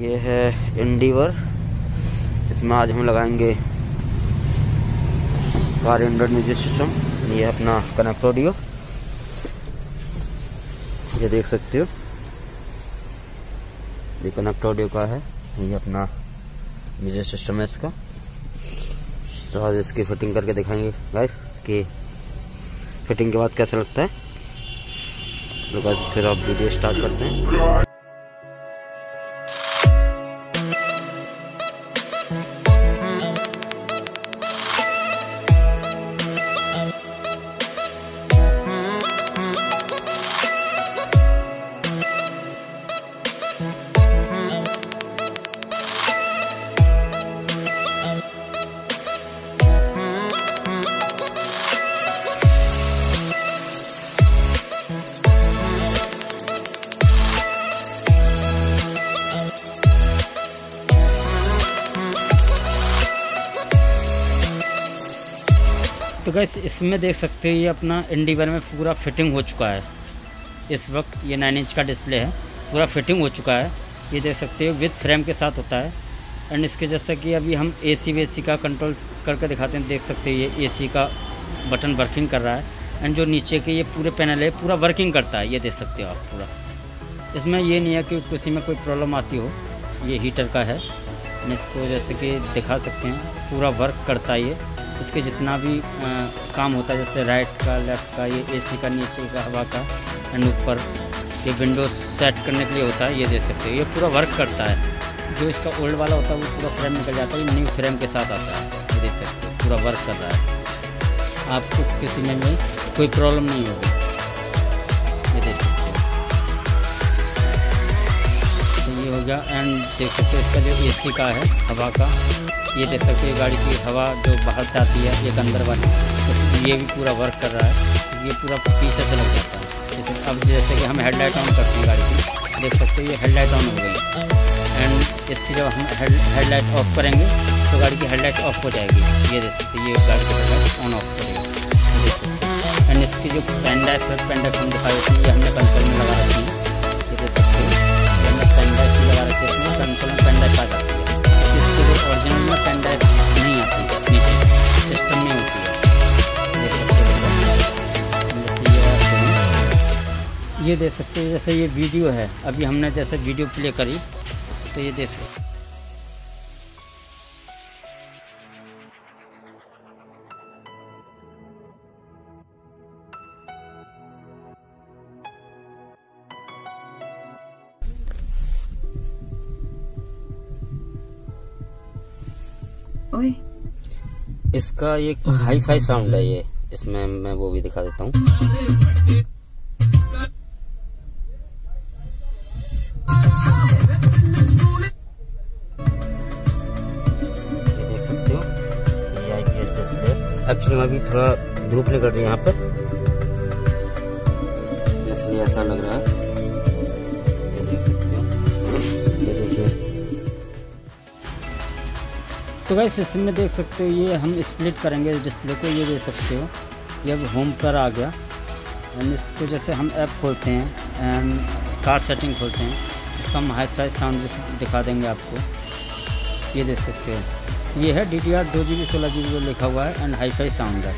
ये है इंडीवर इसमें आज हम लगाएँगे कार एंड्रॉइड म्यूज़िक सिस्टम ये अपना कनेक्ट ऑडियो ये देख सकते हो। ये कनेक्ट ऑडियो का है। ये अपना म्यूज़िक सिस्टम है इसका। तो आज इसकी फिटिंग करके दिखाएँगे। गाइस कि फिटिंग के बाद कैसा लगता है? तो फिर आप वीडियो स्टार्ट करते हैं। तो गैस इसमें देख सकते हो ये अपना इंडिवर में पूरा फिटिंग हो चुका है। इस वक्त ये नाइन इंच का डिस्प्ले है, पूरा फिटिंग हो चुका है। ये देख सकते हो विथ फ्रेम के साथ होता है। एंड इसके जैसा कि अभी हम ए सी सी का कंट्रोल करके दिखाते हैं, देख सकते हैं ये एसी का बटन वर्किंग कर रहा है। एंड जो नीचे के ये पूरे पैनल है, पूरा वर्किंग करता है, ये देख सकते हो आप पूरा। इसमें ये नहीं है कि किसी में कोई प्रॉब्लम आती हो, ये हीटर का है। इसको जैसे कि दिखा सकते हैं, पूरा वर्क करता है ये। इसके जितना भी आ, काम होता है जैसे राइट का लेफ़्ट का ये एसी का नीचे का हवा का एंड ऊपर ये विंडोज़ सेट करने के लिए होता है ये देख सकते हो। ये पूरा वर्क करता है। जो इसका ओल्ड वाला होता है वो पूरा फ्रेम निकल जाता है ये न्यू फ्रेम के साथ आता है। ये देख सकते हो पूरा वर्क कर रहा है। आपको किसी में भी कोई प्रॉब्लम नहीं होगी। गया एंड देख सकते हो इसका जो एसी का है, हवा का। ये देख सकते हैं गाड़ी की हवा जो बाहर से आती है, एक अंदर वाली। तो ये भी पूरा वर्क कर रहा है। ये पूरा पीछे से लग जाता है। जैसे अब जैसे कि हम हेडलाइट ऑन करते हैं गाड़ी की, देख सकते हैं ये हेडलाइट ऑन हो गई। एंड इसकी जब हम हेडलाइट ऑफ़ करेंगे तो गाड़ी की हेडलाइट ऑफ़ हो जाएगी। ये देख सकते ये गाड़ी की हेडलाइट ऑन ऑफ़ करेगी एंड इसकी जो पेन ड्राइव है पेन ड्राइव हम दिखा देते हैं, ये हमने कंसोल में लगा रखी है कंसोल में पेन ड्राइव आ जाती है इसको जो ओरिजिनल में पेन ड्राइव नहीं आती, नीचे सिस्टम में होती है। ये देख सकते हैं, जैसे ये वीडियो है। अभी हमने जैसे वीडियो प्ले करी तो ये देख सकते ओए। इसका एक हाई फाई साउंड है ये। इसमें मैं वो भी दिखा देता हूँ। ये एक्चुअली में अभी थोड़ा धूप निकल रही है यहाँ पर। इसलिए ऐसा लग रहा है। तो गैस इसमें देख सकते हो, ये हम स्प्लिट करेंगे इस डिस्प्ले को, ये देख सकते हो। ये अब होम पर आ गया। एंड इसको जैसे हम ऐप खोलते हैं एंड कार सेटिंग खोलते हैं, इसका हम हाई फाई साउंड दिखा देंगे आपको। ये देख सकते हो। ये है डी टी आर दो जी बी सोलह जी बी जो लिखा हुआ है एंड हाई फाई साउंड है।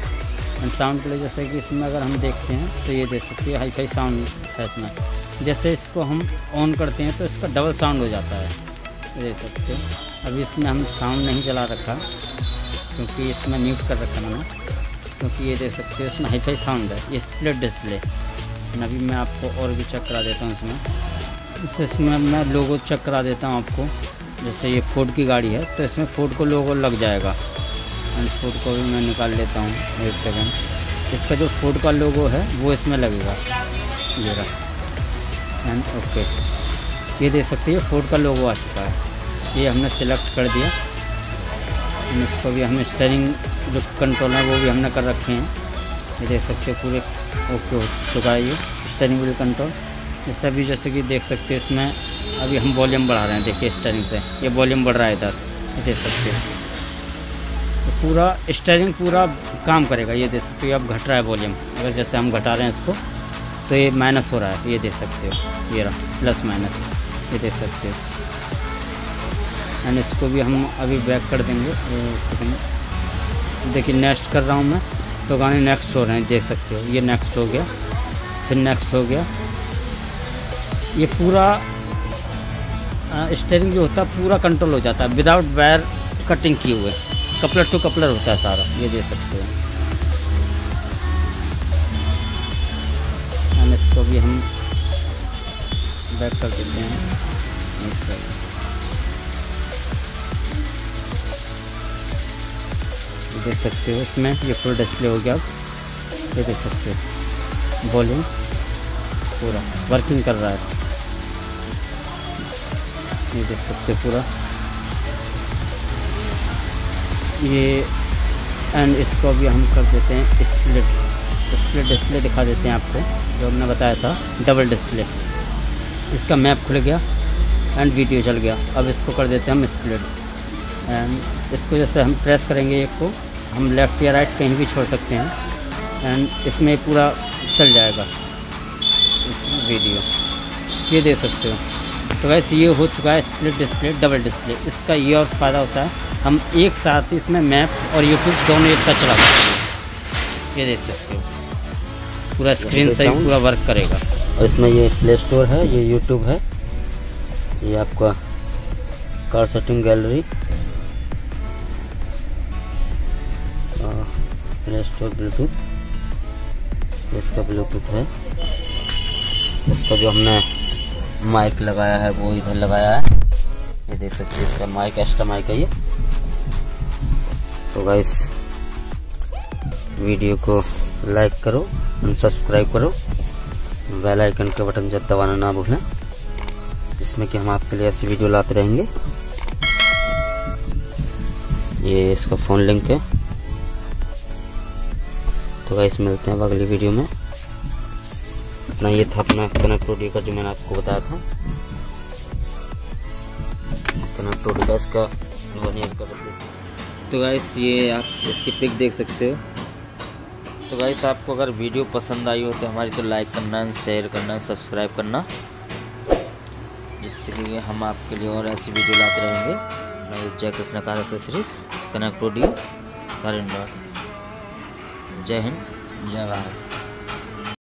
एंड साउंड के लिए जैसे कि इसमें अगर हम देखते हैं तो ये देख सकते हैं हाई फाई साउंड है इसमें। जैसे इसको हम ऑन करते हैं तो इसका डबल साउंड हो जाता है। देख सकते हो। अभी इसमें हम साउंड नहीं चला रखा, क्योंकि इसमें म्यूट कर रखा मैंने। क्योंकि ये देख सकते हो, इसमें हाई फाई साउंड है, ये स्प्लिट डिस्प्ले अभी मैं आपको और भी चेक करा देता हूँ इसमें। इससे इसमें मैं लोगो चेक करा देता हूँ आपको, जैसे ये फोर्ड की गाड़ी है तो इसमें फोर्ड को लोगो लग जाएगा। एंड फोर्ड को भी मैं निकाल लेता हूँ, एक सेकेंड इसका जो फोर्ड का लोगो है, वो इसमें लगेगा। ये रहा। एंड ओके ये देख सकते हैं फोर्ड का लोगो आ चुका है। ये हमने सिलेक्ट कर दिया। इसको भी, हमने स्टेयरिंग जो कंट्रोल है, वो भी हमने कर रखे हैं। ये देख सकते हो पूरे ओके हो चुका है ये स्टेरिंग व्हील कंट्रोल इससे भी जैसे कि देख सकते हो इसमें अभी हम वॉल्यूम बढ़ा रहे हैं। देखिए स्टेरिंग से, ये वॉल्यूम बढ़ रहा है इधर। ये देख सकते हो। तो पूरा स्टेयरिंग पूरा काम करेगा। ये देख सकते हो अब घट रहा है वॉल्यूम अगर जैसे हम घटा रहे हैं इसको तो ये माइनस हो रहा है। ये देख सकते हो, ये रहा प्लस माइनस ये देख सकते हो। एंड इसको भी हम अभी बैक कर देंगे देखिए नेक्स्ट कर रहा हूँ मैं। तो गाने नेक्स्ट हो रहे हैं, देख सकते हो। ये नेक्स्ट हो गया। फिर नेक्स्ट हो गया। ये पूरा स्टेयरिंग जो होता है, पूरा कंट्रोल हो जाता है। विदाउट वायर कटिंग किए हुए। कपलर टू कपलर होता है सारा। ये देख सकते हो। एंड इसको भी हम बैक कर देते हैं। देख सकते हो। इसमें ये फुल डिस्प्ले हो गया। अब ये देख सकते हो। वॉल्यूम पूरा वर्किंग कर रहा है। ये देख सकते हो पूरा। ये एंड इसको भी हम कर देते हैं स्प्लिट स्प्लिट डिस्प्ले दिखा देते हैं आपको, जो हमने बताया था। डबल डिस्प्ले इसका मैप खुल गया एंड वीडियो चल गया। अब इसको कर देते हैं हम स्प्लिट एंड इसको जैसे हम प्रेस करेंगे एक को हम लेफ़्ट या राइट कहीं भी छोड़ सकते हैं। एंड इसमें पूरा चल जाएगा। वीडियो ये दे सकते हो। तो वैसे ये हो चुका है स्प्लिट डिस्प्ले डबल डिस्प्ले इसका ये और फ़ायदा होता है हम एक साथ इसमें मैप और यूट्यूब दोनों एक साथ चला सकते हैं। ये देख सकते हो। पूरा स्क्रीन से ही। पूरा वर्क करेगा। और इसमें ये प्ले स्टोर है ये यूट्यूब है। ये आपका car setting gallery play Bluetooth इसका ब्लूटूथ है, इसका जो हमने माइक लगाया है, वो इधर लगाया है। ये देख सकते हैं इसका माइक एक्स्ट्रा माइक है ये। तो गाइस वीडियो को लाइक करो सब्सक्राइब करो। बेल आइकन का बटन जब दबाना ना भूलें, जिसमें कि हम आपके लिए ऐसी वीडियो लाते रहेंगे। ये इसका फ़ोन लिंक है। तो गाइस मिलते हैं अगली वीडियो में। अपना ये था, अपना कनेक्ट ऑडियो का जो मैंने आपको बताया था। कनेक्ट ऑडियो का इसका तो गाइस ये आप इसकी पिक देख सकते हो। तो गाइस आपको अगर वीडियो पसंद आई हो तो हमारी तो लाइक करना शेयर करना सब्सक्राइब करना। जिससे कि हम आपके लिए और ऐसी वीडियो लाते रहेंगे। जय Krishna, car accessories connect audio car Indore जय हिंद जय भारत।